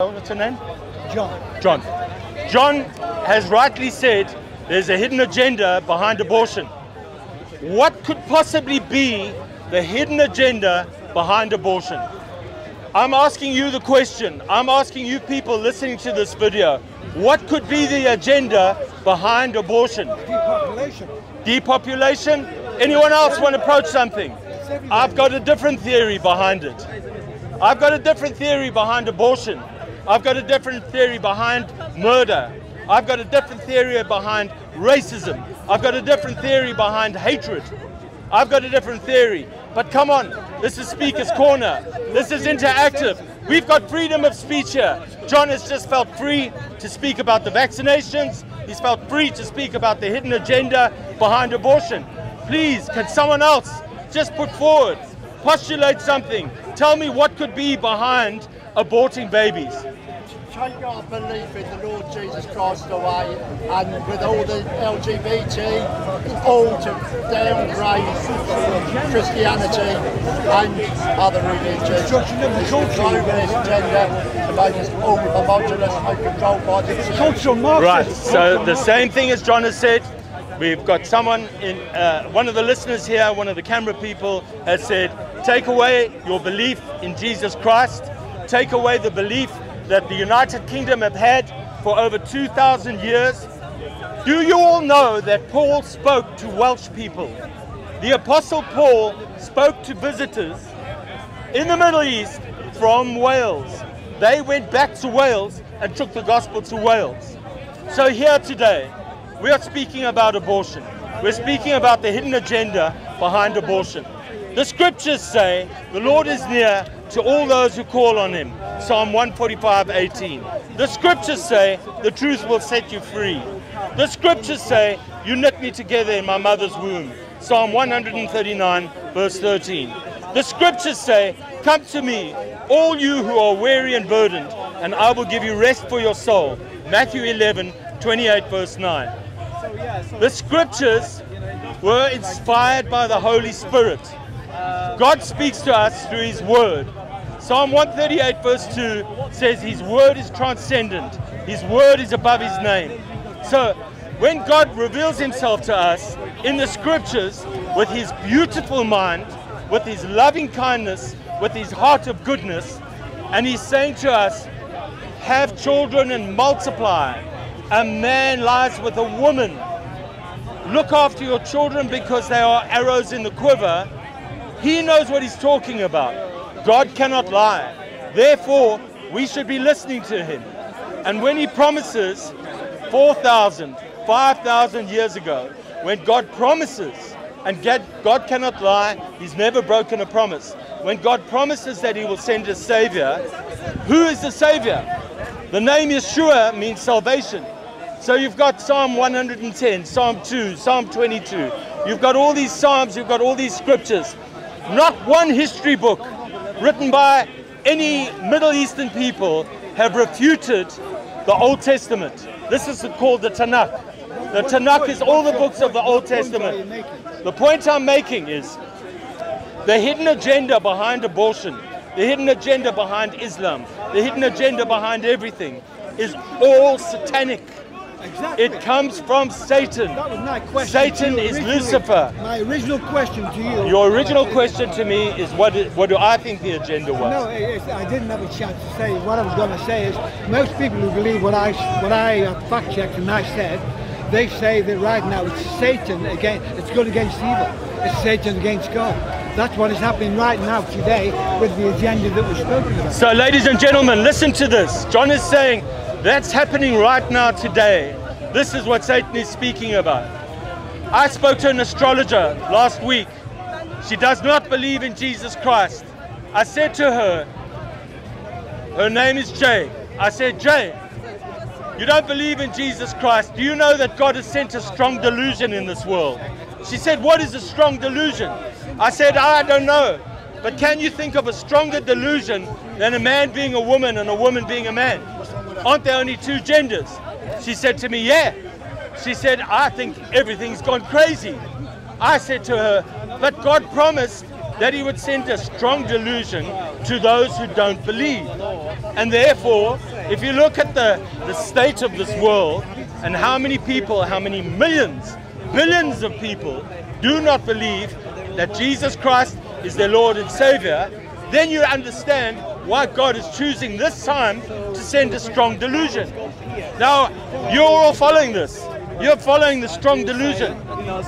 What's her name? John. John. John has rightly said there's a hidden agenda behind abortion. What could possibly be the hidden agenda behind abortion? I'm asking you the question. I'm asking you people listening to this video. What could be the agenda behind abortion? Depopulation. Depopulation? Anyone else want to approach something? I've got a different theory behind it. I've got a different theory behind abortion. I've got a different theory behind murder. I've got a different theory behind racism. I've got a different theory behind hatred. I've got a different theory. But come on, this is Speaker's Corner. This is interactive. We've got freedom of speech here. John has just felt free to speak about the vaccinations. He's felt free to speak about the hidden agenda behind abortion. Please, can someone else just put forward, postulate something, tell me what could be behind aborting babies? take our belief in the Lord Jesus Christ away and with all the LGBT all to downgrade Christianity and other religions. The It's culture. globalist agenda to make us all homogenous and controlled by the Cultural Right, so the same thing as John has said. We've got someone in, uh, one of the listeners here, one of the camera people has said, take away your belief in Jesus Christ, take away the belief that the United Kingdom have had for over 2,000 years. Do you all know that Paul spoke to Welsh people? The Apostle Paul spoke to visitors in the Middle East from Wales. They went back to Wales and took the gospel to Wales. So here today, we are speaking about abortion. We're speaking about the hidden agenda behind abortion. The scriptures say the Lord is near to all those who call on him. Psalm 145, 18. The scriptures say the truth will set you free. The scriptures say you knit me together in my mother's womb. Psalm 139, verse 13. The scriptures say, Come to me, all you who are weary and burdened, and I will give you rest for your soul. Matthew 11, 28, verse 9. The scriptures were inspired by the Holy Spirit. God speaks to us through His Word. Psalm 138, verse 2 says His Word is transcendent, His Word is above His name. So, when God reveals Himself to us in the scriptures with His beautiful mind, with His loving kindness, with His heart of goodness, and He's saying to us, Have children and multiply. A man lies with a woman. Look after your children because they are arrows in the quiver. He knows what he's talking about. God cannot lie. Therefore, we should be listening to him. And when he promises 4,000, 5,000 years ago, when God promises, and God, cannot lie, he's never broken a promise. When God promises that he will send a savior, who is the savior? The name Yeshua means salvation. So you've got Psalm 110, Psalm 2, Psalm 22. You've got all these Psalms, you've got all these scriptures. Not one history book written by any Middle Eastern people have refuted the Old Testament. This is called the Tanakh. The Tanakh is all the books of the Old Testament. The point I'm making is the hidden agenda behind abortion, the hidden agenda behind Islam, the hidden agenda behind everything is all satanic. Exactly. It comes from Satan. That was my question. Satan is. Lucifer. My original question to you. Your original question to me is what, what do I think the agenda was? No, I didn't have a chance to say. What I was going to say is, most people who believe what I what I uh, fact checked and I said, they say that right now it's Satan against it's good against evil. It's Satan against God. That's what is happening right now today with the agenda that we're spoken about. So, ladies and gentlemen, listen to this. John is saying that's happening right now today. This is what Satan is speaking about. I spoke to an astrologer last week. She does not believe in Jesus Christ. I said to her, her name is Jay. I said, Jay, you don't believe in Jesus Christ. Do you know that God has sent a strong delusion in this world? She said, What is a strong delusion? I said, I don't know. But can you think of a stronger delusion than a man being a woman and a woman being a man? Aren't there only two genders? She said to me, Yeah. She said, I think everything's gone crazy. I said to her, But God promised that he would send a strong delusion to those who don't believe. And therefore, if you look at the, the state of this world and how many people, how many millions, billions of people do not believe that Jesus Christ is their Lord and Savior, then you understand why God is choosing this time to send a strong delusion. Now, you're all following this. You're following the strong delusion.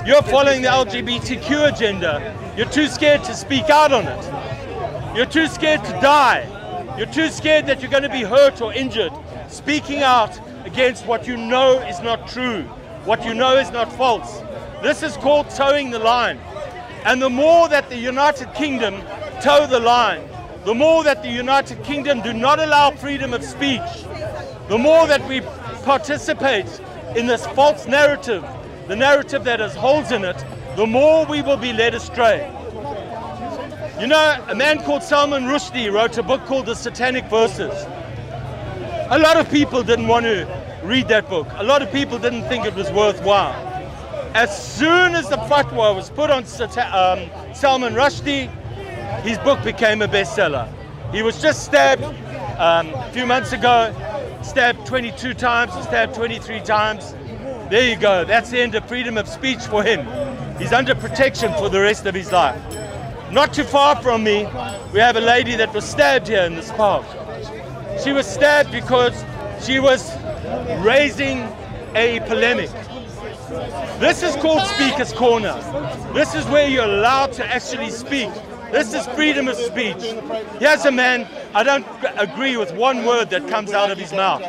You're following the LGBTQ agenda. You're too scared to speak out on it. You're too scared to die. You're too scared that you're going to be hurt or injured. Speaking out against what you know is not true, what you know is not false. This is called toeing the line. And the more that the United Kingdom toe the line, the more that the United Kingdom do not allow freedom of speech, the more that we participate in this false narrative, the narrative that has holes in it, the more we will be led astray. You know, a man called Salman Rushdie wrote a book called The Satanic Verses. A lot of people didn't want to read that book. A lot of people didn't think it was worthwhile. As soon as the fatwa was put on um, Salman Rushdie, his book became a bestseller. He was just stabbed um, a few months ago, stabbed 22 times, stabbed 23 times. There you go. That's the end of freedom of speech for him. He's under protection for the rest of his life. Not too far from me, we have a lady that was stabbed here in this park. She was stabbed because she was raising a polemic. This is called Speaker's Corner. This is where you're allowed to actually speak. This is freedom of speech. Here's a man, I don't agree with one word that comes out of his mouth.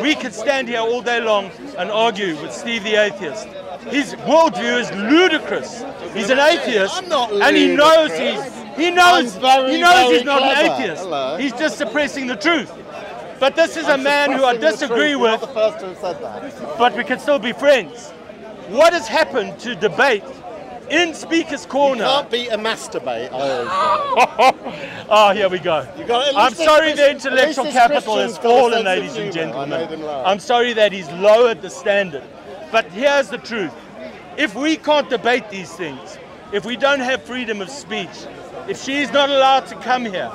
We could stand here all day long and argue with Steve the atheist. His worldview is ludicrous. He's an atheist, and he knows he's he knows he knows he's not an atheist. He's just suppressing the truth. But this is a man who I disagree with. But we can still be friends. What has happened to debate in Speaker's Corner? You can't beat a masturbate. oh, here we go. I'm sorry the intellectual capital has fallen, ladies and gentlemen. I'm sorry that he's lowered the standard. But here's the truth. If we can't debate these things, if we don't have freedom of speech, if she's not allowed to come here,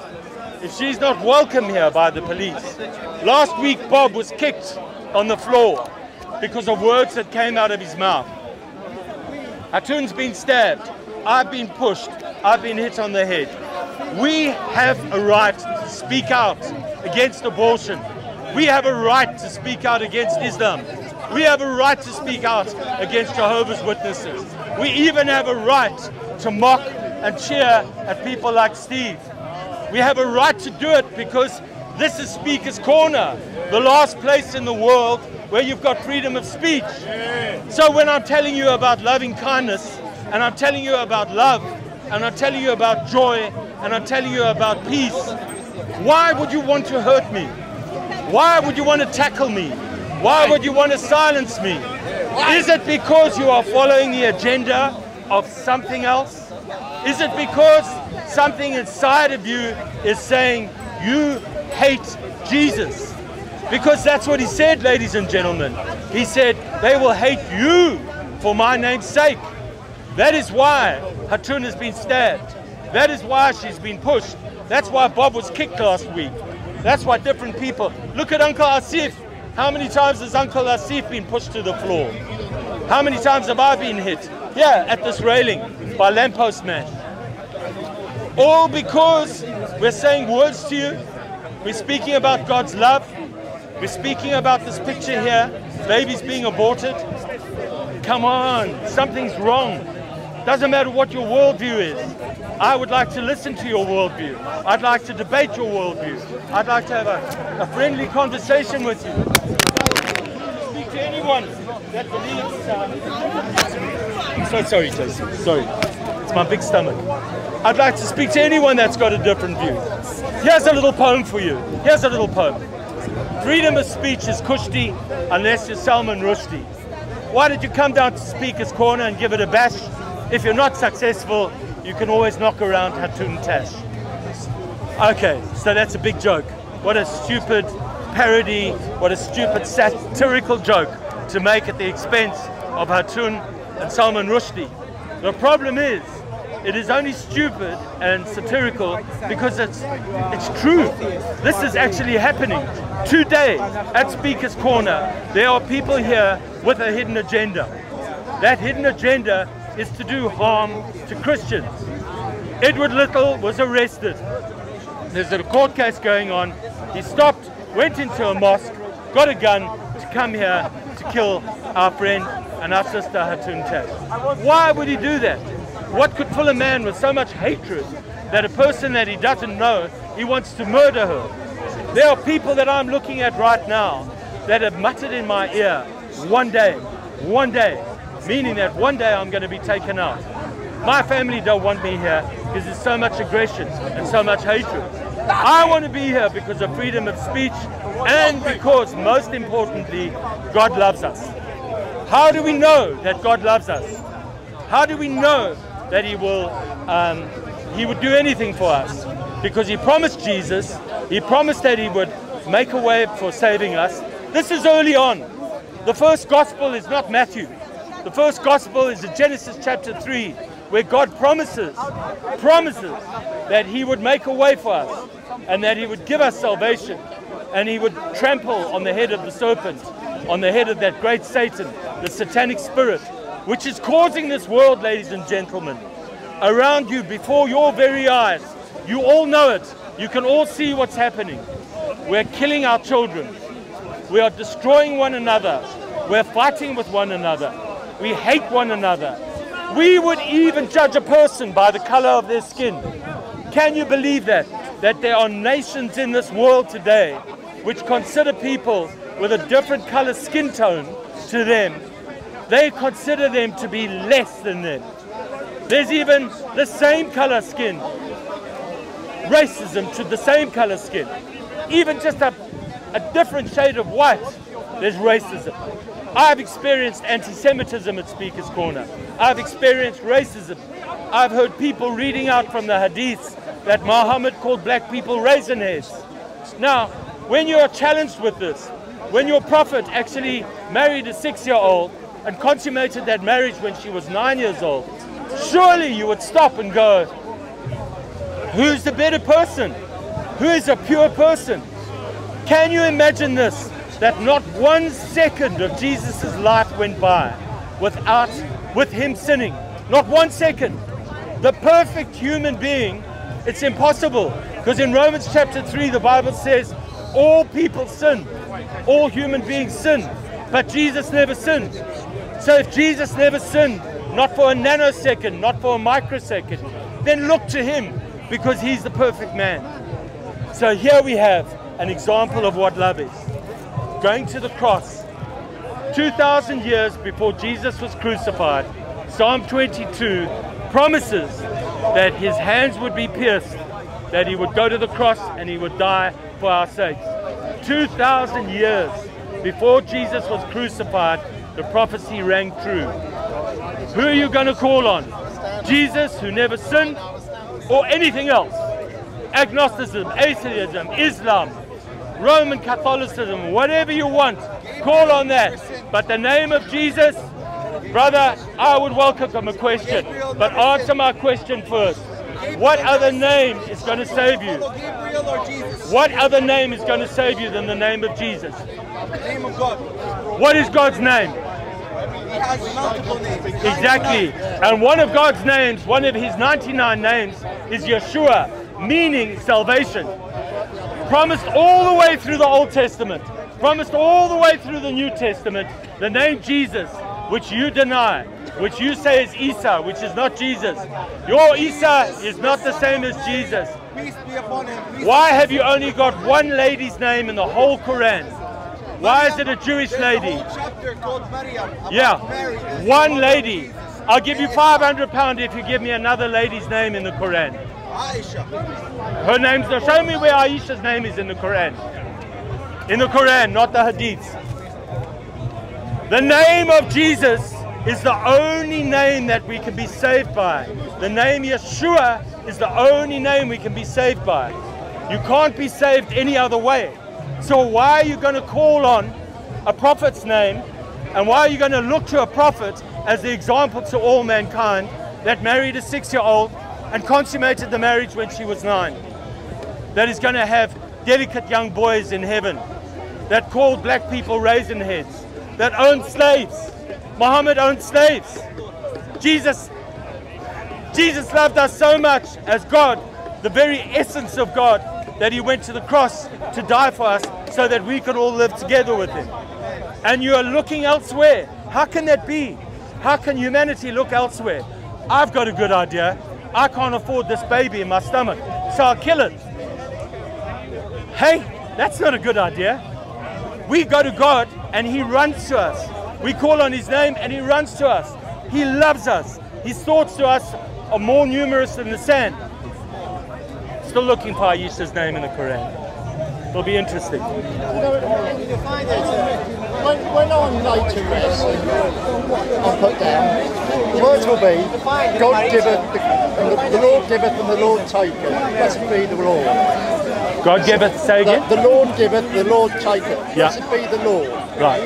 if she's not welcome here by the police. Last week, Bob was kicked on the floor because of words that came out of his mouth. Hatun's been stabbed. I've been pushed. I've been hit on the head. We have a right to speak out against abortion. We have a right to speak out against Islam. We have a right to speak out against Jehovah's Witnesses. We even have a right to mock and cheer at people like Steve. We have a right to do it because this is Speaker's Corner, the last place in the world where you've got freedom of speech. So when I'm telling you about loving kindness, and I'm telling you about love, and I'm telling you about joy, and I'm telling you about peace, why would you want to hurt me? Why would you want to tackle me? Why would you want to silence me? Is it because you are following the agenda of something else? Is it because something inside of you is saying you hate Jesus? Because that's what he said, ladies and gentlemen. He said, they will hate you for my name's sake. That is why Hatun has been stabbed. That is why she's been pushed. That's why Bob was kicked last week. That's why different people. Look at Uncle Asif. How many times has Uncle Asif been pushed to the floor? How many times have I been hit? Here at this railing by lamppost man. All because we're saying words to you. We're speaking about God's love. We're speaking about this picture here, babies being aborted. Come on, something's wrong. Doesn't matter what your worldview is. I would like to listen to your worldview. I'd like to debate your worldview. I'd like to have a, a friendly conversation with you. Speak to anyone that believes. Uh... So sorry, Jason. Sorry. It's my big stomach. I'd like to speak to anyone that's got a different view. Here's a little poem for you. Here's a little poem. Freedom of speech is kushti unless you're Salman Rushdie. Why did you come down to Speaker's Corner and give it a bash? If you're not successful, you can always knock around Hatun Tash. Okay, so that's a big joke. What a stupid parody, what a stupid satirical joke to make at the expense of Hatun and Salman Rushdie. The problem is, it is only stupid and satirical because it's it's true. This is actually happening today at Speaker's Corner. There are people here with a hidden agenda. That hidden agenda is to do harm to Christians. Edward Little was arrested. There's a court case going on. He stopped, went into a mosque, got a gun to come here to kill our friend and our sister Hatun Hatunte. Why would he do that? What could fill a man with so much hatred that a person that he doesn't know, he wants to murder her? There are people that I'm looking at right now that have muttered in my ear, one day, one day, meaning that one day I'm going to be taken out. My family don't want me here because there's so much aggression and so much hatred. I want to be here because of freedom of speech and because, most importantly, God loves us. How do we know that God loves us? How do we know that He will um, He would do anything for us? Because He promised Jesus, He promised that He would make a way for saving us. This is early on. The first gospel is not Matthew. The first gospel is in Genesis chapter 3, where God promises, promises that He would make a way for us and that He would give us salvation and He would trample on the head of the serpent, on the head of that great Satan, the satanic spirit, which is causing this world, ladies and gentlemen, around you, before your very eyes. You all know it. You can all see what's happening. We're killing our children. We are destroying one another. We're fighting with one another. We hate one another. We would even judge a person by the color of their skin. Can you believe that? That there are nations in this world today which consider people with a different color skin tone to them they consider them to be less than them. There's even the same color skin, racism to the same color skin, even just a, a different shade of white, there's racism. I've experienced anti-Semitism at Speaker's Corner. I've experienced racism. I've heard people reading out from the hadiths that Muhammad called black people raisin heads. Now, when you are challenged with this, when your prophet actually married a six-year-old and consummated that marriage when she was nine years old, surely you would stop and go, who's the better person? Who is a pure person? Can you imagine this? That not one second of Jesus' life went by without with him sinning. Not one second. The perfect human being, it's impossible. Because in Romans chapter 3, the Bible says, all people sin. All human beings sin. But Jesus never sinned. So if Jesus never sinned, not for a nanosecond, not for a microsecond, then look to him because he's the perfect man. So here we have an example of what love is. Going to the cross. 2,000 years before Jesus was crucified, Psalm 22 promises that his hands would be pierced, that he would go to the cross and he would die for our sakes. 2,000 years before Jesus was crucified, the prophecy rang true. Who are you going to call on? Jesus, who never sinned, or anything else? Agnosticism, atheism, Islam, Roman Catholicism, whatever you want, call on that. But the name of Jesus, brother, I would welcome a question, but answer my question first. What other name is going to save you? What other name is going to save you than the name of Jesus? The name of God. What is God's name? He has multiple names. Exactly. And one of God's names, one of his 99 names, is Yeshua, meaning salvation. Promised all the way through the Old Testament, promised all the way through the New Testament, the name Jesus, which you deny, which you say is Isa, which is not Jesus. Your Isa is not the same as Jesus. Peace be upon him. Peace Why have you only got one lady's name in the whole Quran? Why is it a Jewish lady? Chapter called Maryam. Yeah, one lady. I'll give you 500 pounds if you give me another lady's name in the Quran. Aisha. Her name's not. Show me where Aisha's name is in the Quran. In the Quran, not the Hadiths. The name of Jesus is the only name that we can be saved by. The name Yeshua is the only name we can be saved by. You can't be saved any other way. So why are you going to call on a prophet's name and why are you going to look to a prophet as the example to all mankind that married a six year old and consummated the marriage when she was nine, that is going to have delicate young boys in heaven, that called black people raisin heads, that owned slaves. Muhammad owned slaves. Jesus, Jesus loved us so much as God, the very essence of God, that he went to the cross to die for us so that we could all live together with him. And you are looking elsewhere. How can that be? How can humanity look elsewhere? I've got a good idea. I can't afford this baby in my stomach, so I'll kill it. Hey, that's not a good idea. We go to God and He runs to us. We call on His name and He runs to us. He loves us. His thoughts to us are more numerous than the sand. Still looking for Aisha's name in the Quran. It'll be interesting. When, when I'm laid to rest, I'm put down. The words will be, God giveth, the, and the, the Lord giveth, and the Lord taketh. Blessed be the Lord. God giveth, say The, again? the Lord giveth, the Lord taketh. Yeah. Blessed be the Lord. Right.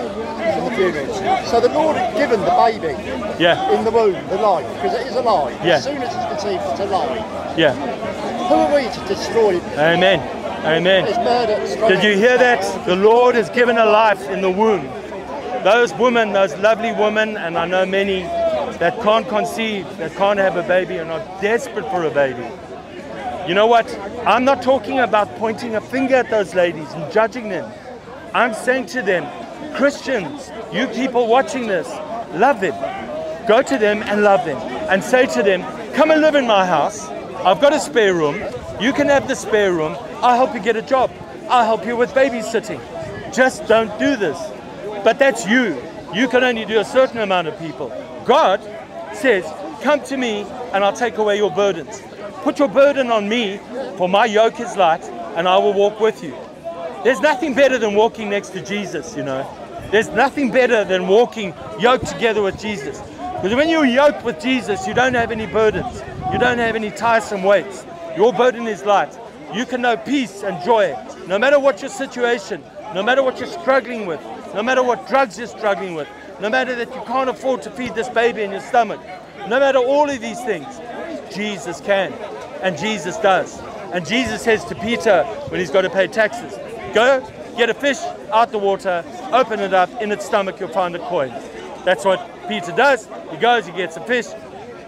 The. So the Lord had given the baby Yeah. in the womb, the life, because it is alive. Yeah. As soon as it's conceived, it's alive. Yeah. Who are we to destroy it? Amen. Amen. Did you hear that? The Lord has given a life in the womb. Those women, those lovely women, and I know many that can't conceive, that can't have a baby, and are desperate for a baby. You know what? I'm not talking about pointing a finger at those ladies and judging them. I'm saying to them, Christians, you people watching this, love them. Go to them and love them and say to them, Come and live in my house. I've got a spare room. You can have the spare room. I'll help you get a job. I'll help you with babysitting. Just don't do this. But that's you. You can only do a certain amount of people. God says, Come to me and I'll take away your burdens. Put your burden on me, for my yoke is light and I will walk with you. There's nothing better than walking next to Jesus, you know. There's nothing better than walking yoked together with Jesus. Because when you're yoked with Jesus, you don't have any burdens. You don't have any tiresome weights. Your burden is light. You can know peace and joy no matter what your situation, no matter what you're struggling with, no matter what drugs you're struggling with, no matter that you can't afford to feed this baby in your stomach, no matter all of these things, Jesus can and Jesus does. And Jesus says to Peter when he's got to pay taxes, Go get a fish out the water, open it up, in its stomach you'll find a coin. That's what Peter does. He goes, he gets a fish.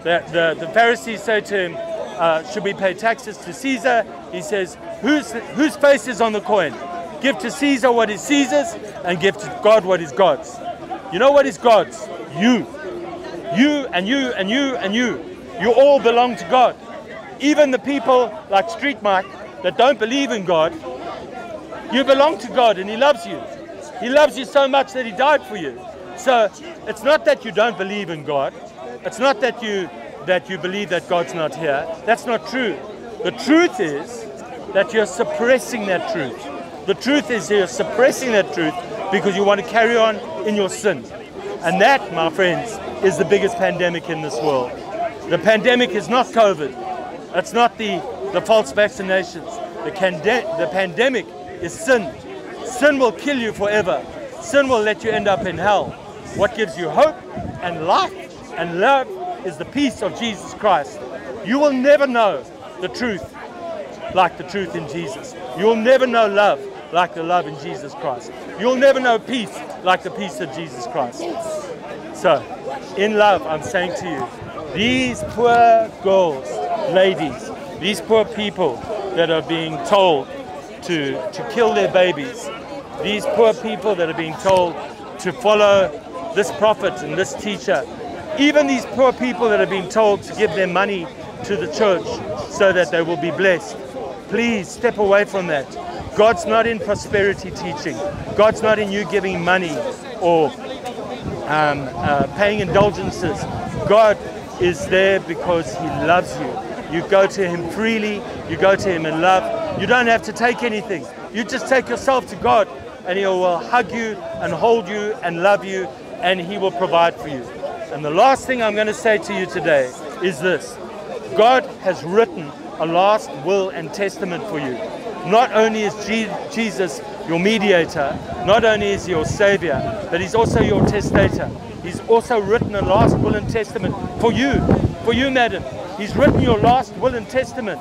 The, the, the Pharisees say to him, uh, Should we pay taxes to Caesar? He says, whose, whose face is on the coin? Give to Caesar what is Caesar's and give to God what is God's. You know what is God's? You. You and you and you and you. You all belong to God. Even the people like Street Mike that don't believe in God, you belong to God and He loves you. He loves you so much that He died for you. So it's not that you don't believe in God. It's not that you that you believe that God's not here. That's not true. The truth is that you're suppressing that truth. The truth is you're suppressing that truth because you want to carry on in your sin. And that, my friends, is the biggest pandemic in this world. The pandemic is not COVID. It's not the, the false vaccinations. The, the pandemic is sin. Sin will kill you forever. Sin will let you end up in hell. What gives you hope and life and love is the peace of Jesus Christ. You will never know the truth like the truth in Jesus. You'll never know love like the love in Jesus Christ. You'll never know peace like the peace of Jesus Christ. So, in love, I'm saying to you, these poor girls, ladies, these poor people that are being told to, to kill their babies, these poor people that are being told to follow this prophet and this teacher, even these poor people that are being told to give their money to the church so that they will be blessed. Please step away from that. God's not in prosperity teaching. God's not in you giving money or um, uh, paying indulgences. God is there because He loves you. You go to Him freely, you go to Him in love. You don't have to take anything. You just take yourself to God, and He will hug you and hold you and love you, and He will provide for you. And the last thing I'm going to say to you today is this God has written a last will and testament for you. Not only is Jesus your mediator, not only is he your savior, but he's also your testator. He's also written a last will and testament for you, For you, madam, he's written your last will and testament.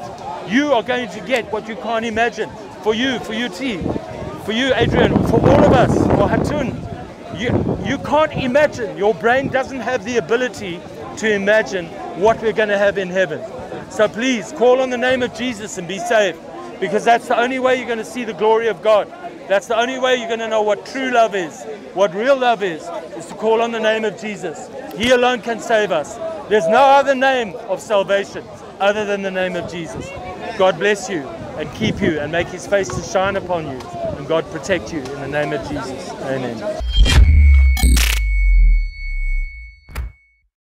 You are going to get what you can't imagine. For you, for you, T, for you, Adrian, for all of us, for Hatun. You, you can't imagine, your brain doesn't have the ability to imagine what we're going to have in heaven. So please call on the name of Jesus and be saved because that's the only way you're going to see the glory of God. That's the only way you're going to know what true love is, what real love is, is to call on the name of Jesus. He alone can save us. There's no other name of salvation other than the name of Jesus. God bless you and keep you and make his face to shine upon you. And God protect you in the name of Jesus. Amen.